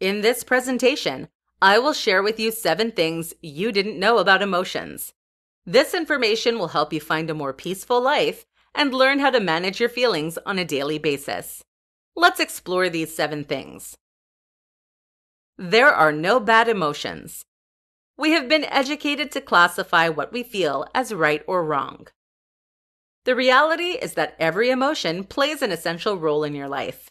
In this presentation, I will share with you seven things you didn't know about emotions. This information will help you find a more peaceful life and learn how to manage your feelings on a daily basis. Let's explore these seven things. There are no bad emotions. We have been educated to classify what we feel as right or wrong. The reality is that every emotion plays an essential role in your life.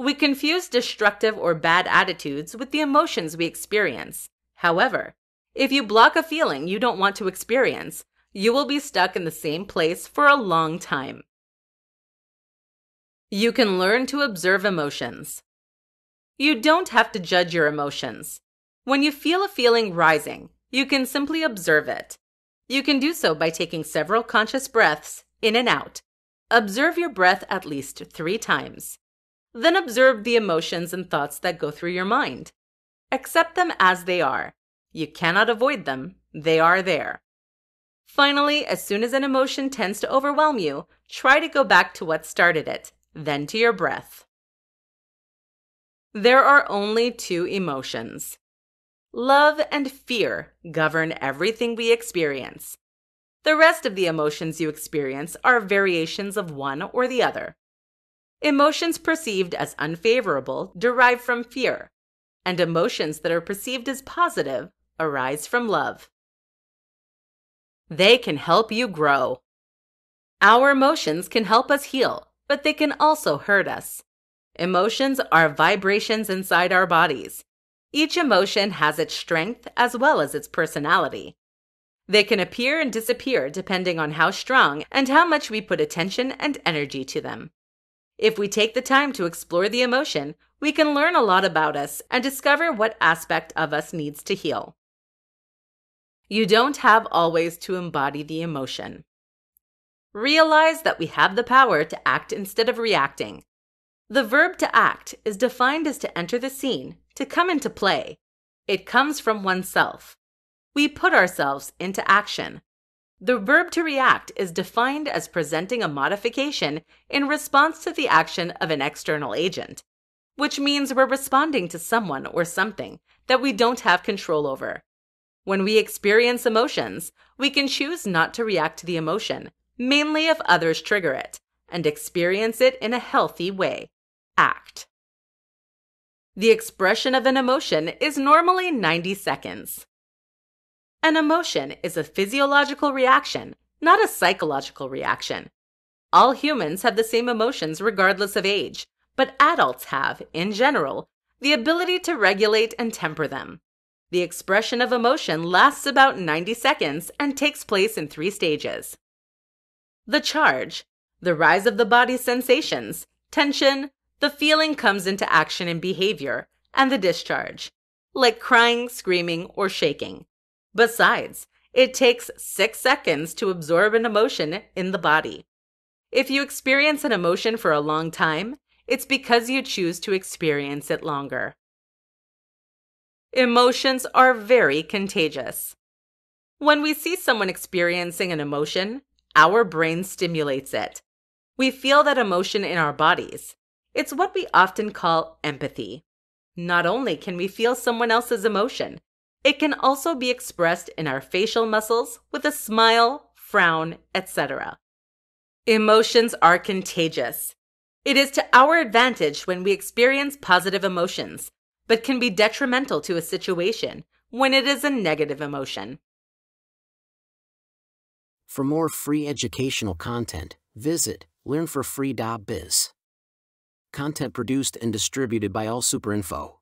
We confuse destructive or bad attitudes with the emotions we experience. However, if you block a feeling you don't want to experience, you will be stuck in the same place for a long time. You can learn to observe emotions. You don't have to judge your emotions. When you feel a feeling rising, you can simply observe it. You can do so by taking several conscious breaths in and out. Observe your breath at least three times. Then observe the emotions and thoughts that go through your mind. Accept them as they are. You cannot avoid them, they are there. Finally, as soon as an emotion tends to overwhelm you, try to go back to what started it, then to your breath. There are only two emotions. Love and fear govern everything we experience. The rest of the emotions you experience are variations of one or the other. Emotions perceived as unfavorable derive from fear, and emotions that are perceived as positive arise from love. They can help you grow. Our emotions can help us heal, but they can also hurt us. Emotions are vibrations inside our bodies. Each emotion has its strength as well as its personality. They can appear and disappear depending on how strong and how much we put attention and energy to them. If we take the time to explore the emotion, we can learn a lot about us and discover what aspect of us needs to heal. You don't have always to embody the emotion. Realize that we have the power to act instead of reacting. The verb to act is defined as to enter the scene, to come into play. It comes from oneself we put ourselves into action. The verb to react is defined as presenting a modification in response to the action of an external agent, which means we're responding to someone or something that we don't have control over. When we experience emotions, we can choose not to react to the emotion, mainly if others trigger it, and experience it in a healthy way. Act. The expression of an emotion is normally 90 seconds. An emotion is a physiological reaction, not a psychological reaction. All humans have the same emotions regardless of age, but adults have, in general, the ability to regulate and temper them. The expression of emotion lasts about 90 seconds and takes place in three stages. The charge, the rise of the body's sensations, tension, the feeling comes into action and behavior, and the discharge, like crying, screaming, or shaking. Besides, it takes six seconds to absorb an emotion in the body. If you experience an emotion for a long time, it's because you choose to experience it longer. Emotions are very contagious. When we see someone experiencing an emotion, our brain stimulates it. We feel that emotion in our bodies. It's what we often call empathy. Not only can we feel someone else's emotion, it can also be expressed in our facial muscles with a smile, frown, etc. Emotions are contagious. It is to our advantage when we experience positive emotions, but can be detrimental to a situation when it is a negative emotion. For more free educational content, visit learnforfree.biz. Content produced and distributed by AllSuperInfo.